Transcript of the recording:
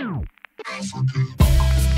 Africa.